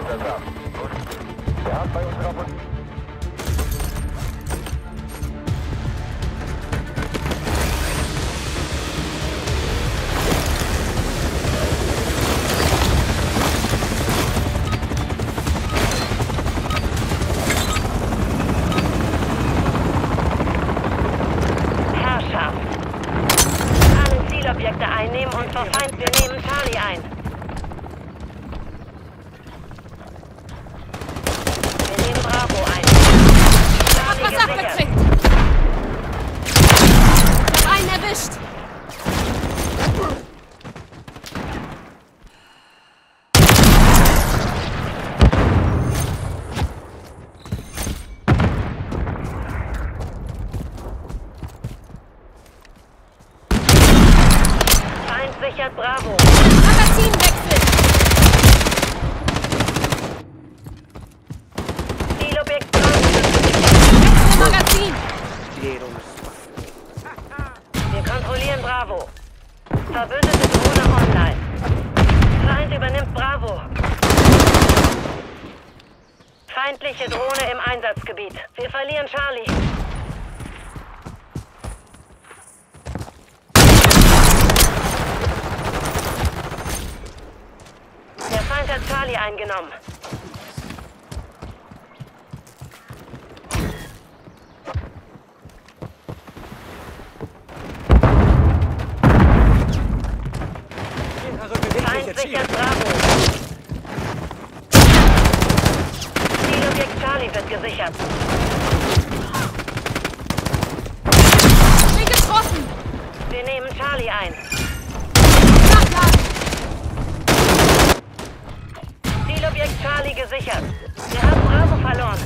Einsatz ab. Wir haben bei unserer Verbündete Drohne online. Feind übernimmt Bravo. Feindliche Drohne im Einsatzgebiet. Wir verlieren Charlie. Der Feind hat Charlie eingenommen. Feind sichert Bravo. Zielobjekt Gesichert. Bin getroffen! Wir nehmen Charlie ein. Zielobjekt Charlie gesichert. Wir haben Bravo verloren.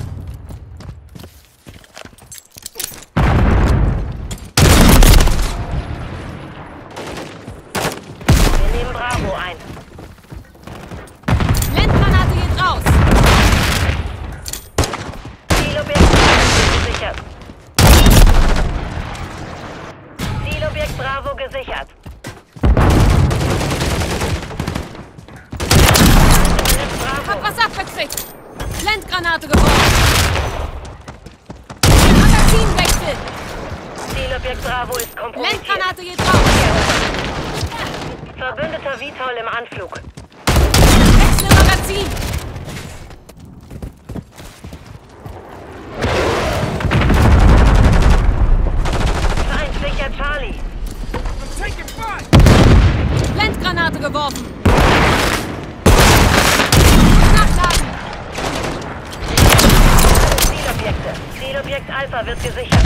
Wir nehmen Bravo ein. Blendgranate geht raus! Zielobjekt Bravo gesichert. Zielobjekt Bravo gesichert. Hab was abgekriegt! Blendgranate geworfen! Magazinwechsel! Zielobjekt Bravo ist kompromittiert. Blendgranate geht raus! Verbündeter Vitol im Anflug. Wechsel Magazin! Blendgranate geworfen! Nachladen! Zielobjekte. Zielobjekt Alpha wird gesichert.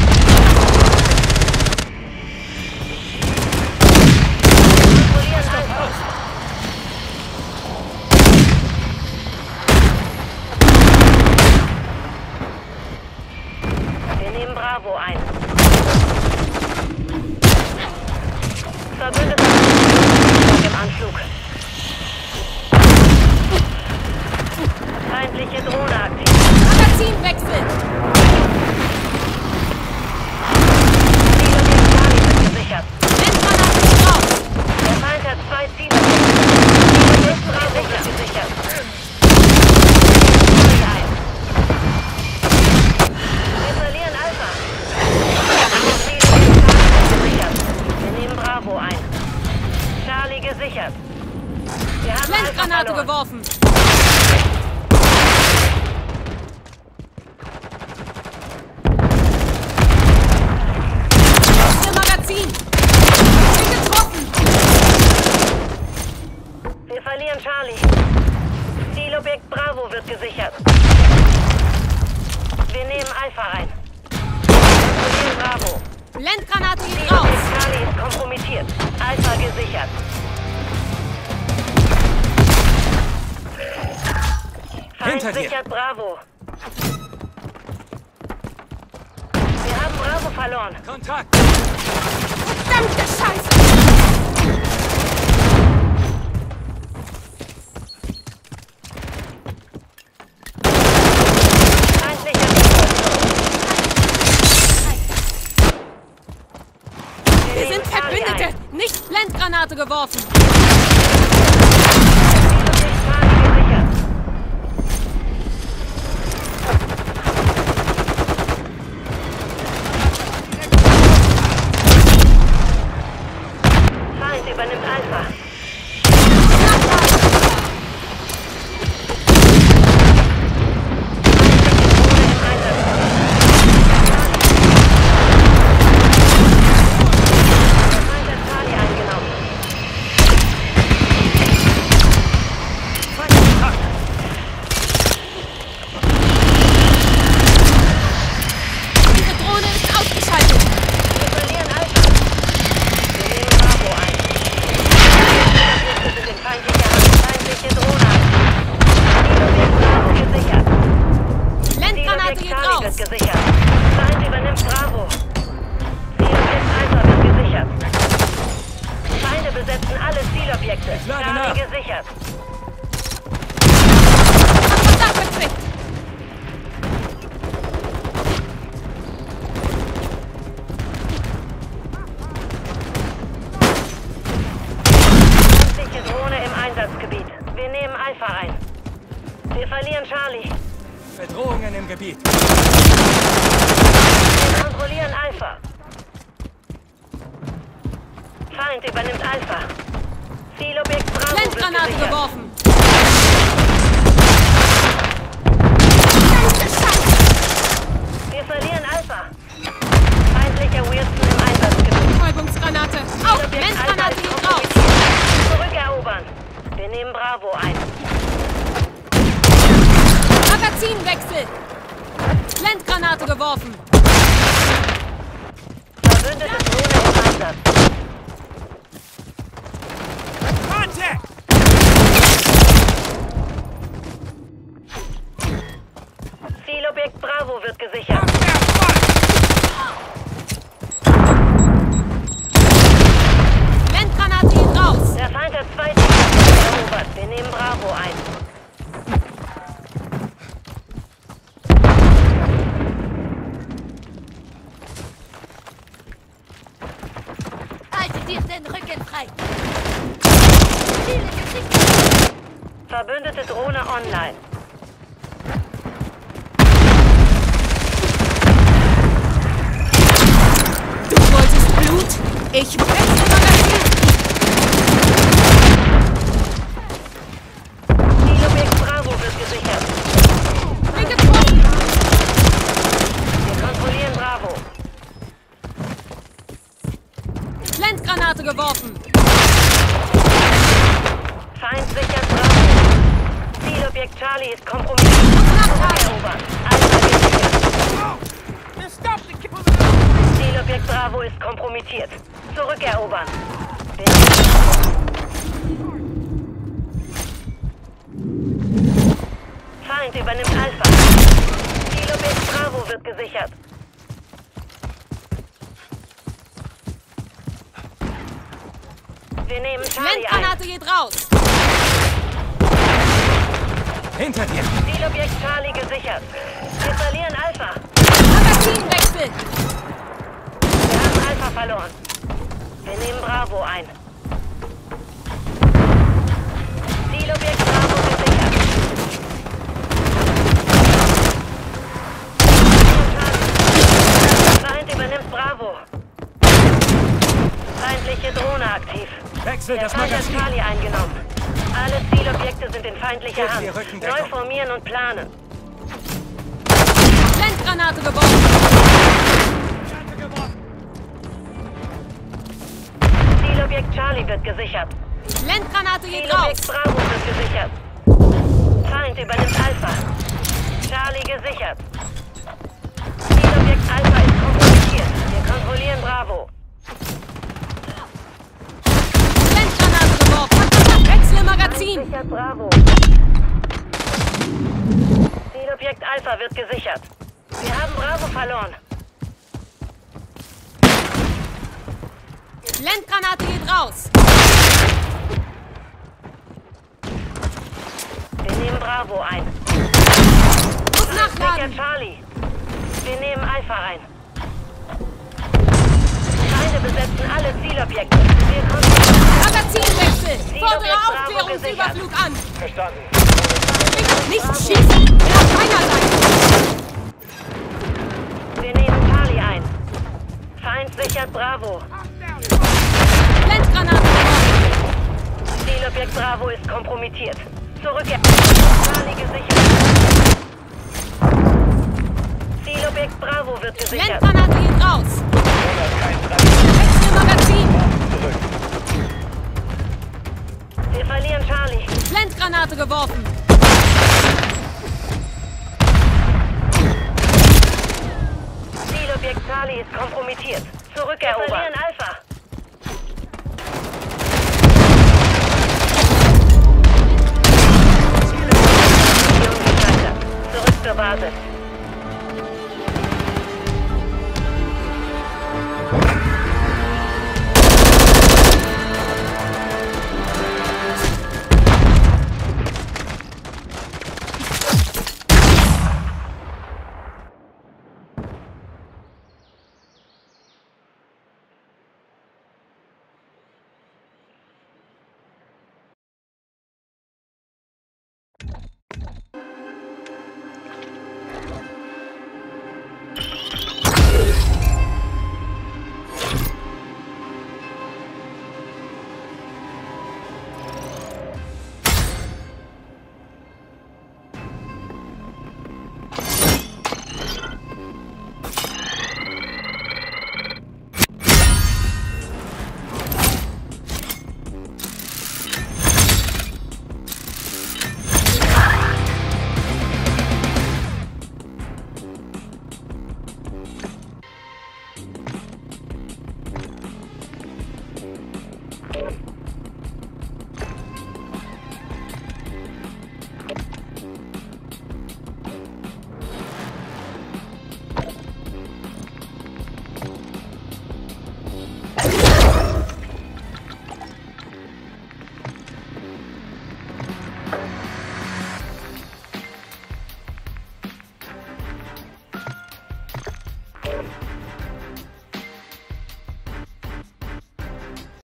Wir nehmen Bravo ein. Verbündete im Anflug. Feindliche Drohne aktiv. Magazinwechsel! Zielobjekt Charlie wird gesichert. Blendgranate geht raus! Der Feind hat zwei Ziele. Zielobjekt Bravo wird gesichert. Charlie ein. Wir verlieren Alpha. Zielobjekt Charlie wird gesichert. Wir nehmen Bravo ein. Charlie gesichert. Wir haben Alpha Blendgranate verloren. geworfen! Wechsel Magazin! Bin getroffen! Verlieren Charlie. Zielobjekt Bravo wird gesichert. Wir nehmen Alpha ein. Wir Bravo. Blendgranate geht raus! Charlie ist kompromittiert. Alpha gesichert. Feind Hinter dir. sichert Bravo. Wir haben Bravo verloren. Kontakt! Verdammte Scheiße! Feindlicher Wir sind Verbündete, nicht Blendgranate geworfen. Wir nehmen Alpha ein. Wir verlieren Charlie. Bedrohungen im Gebiet. Wir kontrollieren Alpha. Feind übernimmt Alpha. Zielobjekt Bravo Blendgranate geworfen. Wir verlieren Alpha. Feindlicher Wilson im Einsatzgebiet. Betäubungsgranate. Auf! Zielobjekt Alpha Blendgranate ist geht raus. kompromittiert. Zurückerobern. Wir nehmen Bravo ein. Magazinwechsel. Blendgranate geworfen. Verbündete Drohne im Einsatz. Contact! Zielobjekt Bravo wird gesichert. Blendgranate geht raus. Der Feind hat zwei erobert. Wir nehmen Bravo ein. Dir den Rücken frei! Ziele! Verbündete Drohne online. Blut? Ich Magazin. Zielobjekt Bravo wird gesichert. Bin getroffen. Wir kontrollieren Bravo. Blendgranate geworfen. Feind sichert Bravo. Zielobjekt Charlie ist kompromittiert. Zurückerobern. Alpha gesichert. Zielobjekt Bravo ist kompromittiert. Zurückerobern. Feind übernimmt Alpha. Zielobjekt Bravo wird gesichert. Wir nehmen Charlie ein. Blendgranate geht raus. Hinter dir! Zielobjekt Charlie gesichert. Wir verlieren Alpha. Magazinwechsel. Alpha verloren. Wir nehmen Bravo ein. Zielobjekt Bravo gesichert. Feind übernimmt Bravo. Feindliche Drohne aktiv. Wechsel Der das Feind hat Magazin! Charlie eingenommen. Alle Zielobjekte sind in feindlicher Hand. Neu formieren und planen. Blendgranate geworfen. Zielobjekt Charlie wird gesichert. Blendgranate geht Zielobjekt raus. Bravo wird gesichert. Feind übernimmt Alpha. Charlie gesichert. Zielobjekt Alpha ist kompromittiert. Wir kontrollieren Bravo. Blendgranate geworfen. Wechsle Magazin. Sichert Bravo. Zielobjekt Alpha wird gesichert. Wir haben Bravo verloren. Blendgranate geht raus. Wir nehmen Bravo ein. Muss nachladen. Charlie. Wir nehmen Alpha ein. Feinde besetzen alle Zielobjekte. Wir kontrollieren Magazinwechsel. Fordere Aufklärungsüberflug an. Verstanden. Nicht, nicht schießen! Auf keiner Seite! Wir nehmen Charlie ein. Feind sichert Bravo. Blendgranate geworfen! Zielobjekt Bravo ist kompromittiert. Gesichert. Zielobjekt Bravo wird gesichert. Blendgranate geht raus! Wechsel Magazin! Wir verlieren Charlie. Blendgranate geworfen! Zielobjekt Charlie ist kompromittiert. Zurückerobern. Wir verlieren Alpha. Zurück